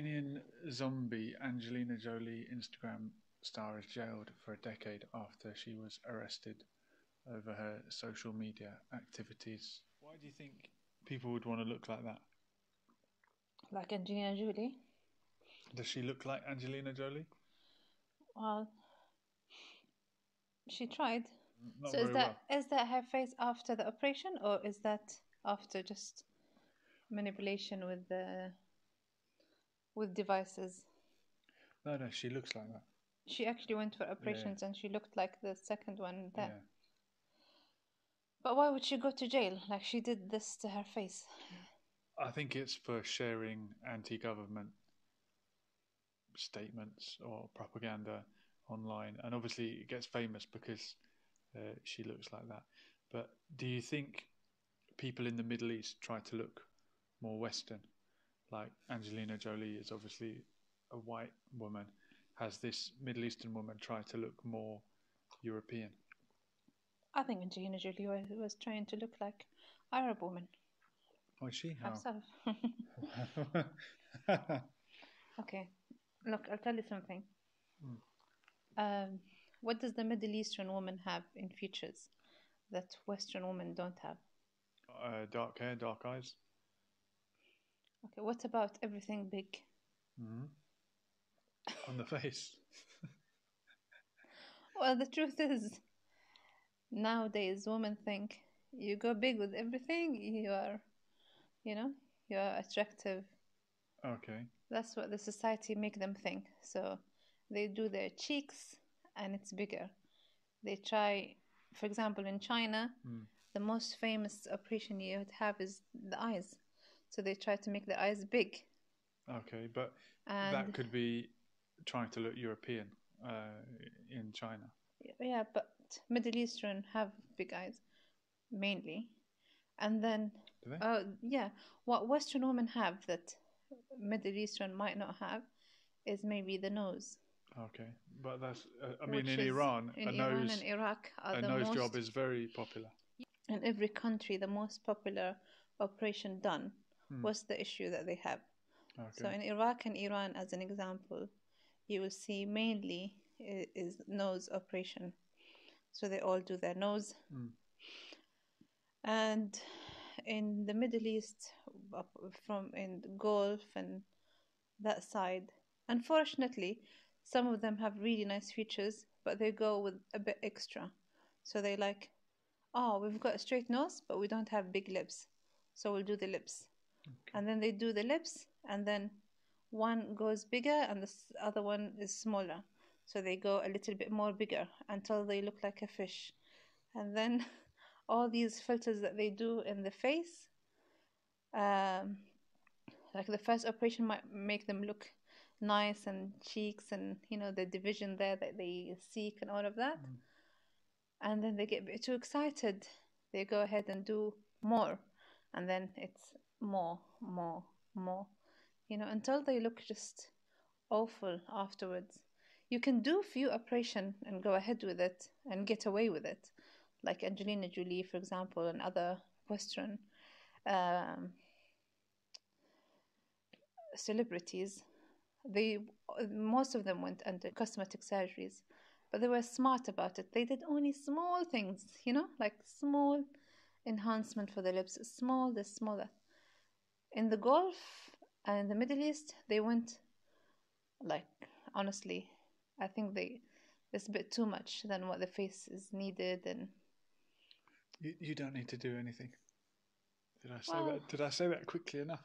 Iranian zombie Angelina Jolie Instagram star is jailed for a decade after she was arrested over her social media activities. Why do you think people would want to look like that? Like Angelina Jolie? Does she look like Angelina Jolie? Well, she tried. Mm, not so is that is that her face after the operation or is that after just manipulation with the with devices? No, no, she looks like that. She actually went for operations and she looked like the second one then. Yeah. But why would she go to jail? Like she did this to her face. I think it's for sharing anti-government statements or propaganda online, and obviously it gets famous because uh, she looks like that. But do you think people in the Middle East try to look more Western? Like Angelina Jolie is obviously a white woman. Has this Middle Eastern woman tried to look more European? I think Angelina Jolie was, was trying to look like Arab woman Oh, is she? How? herself. okay, look, I'll tell you something. Um, what does the Middle Eastern woman have in features that Western women don't have? uh, dark hair, dark eyes. Okay, what about everything big? Hmm? on the face. Well, the truth is, nowadays women think you go big with everything, you are, you know, you are attractive. Okay. That's what the society make them think. So they do their cheeks and it's bigger. They try, for example, in China, hmm. the most famous operation you would have is the eyes. So they try to make the eyes big. Okay, but And- that could be trying to look European uh, in China. Yeah, but Middle Eastern have big eyes, mainly. And then, Do they? oh yeah, what Western women have that Middle Eastern might not have is maybe the nose. Okay, but that's. Uh, I mean, which in Iran, in a Iran nose and Iraq are a the nose most, job is very popular. in every country the most popular operation done. Hmm. What's the issue that they have? Okay. So in Iraq and Iran, as an example, you will see mainly is nose operation. So they all do their nose. Hmm. And in the Middle East, from in the Gulf and that side, unfortunately, some of them have really nice features, but they go with a bit extra. So they like, oh, we've got a straight nose, but we don't have big lips, so we'll do the lips. And then they do the lips, and then one goes bigger and the other one is smaller. So they go a little bit more bigger until they look like a fish. And then all these filters that they do in the face, um, like the first operation might make them look nice and cheeks and you know the division there that they seek and all of that. And then they get a bit too excited. They go ahead and do more, and then it's more, more, more, you know, until they look just awful afterwards. You can do few operation and go ahead with it and get away with it, like Angelina Jolie, for example, and other Western um, celebrities. They most of them went under cosmetic surgeries, but they were smart about it. They did only small things, you know, like small enhancement for the lips, small this, small that. In the Gulf and in the Middle East, they went like honestly, I think they it's a bit too much than what the face is needed and You, you don't need to do anything. Did I say Well- that? Did I say that quickly enough?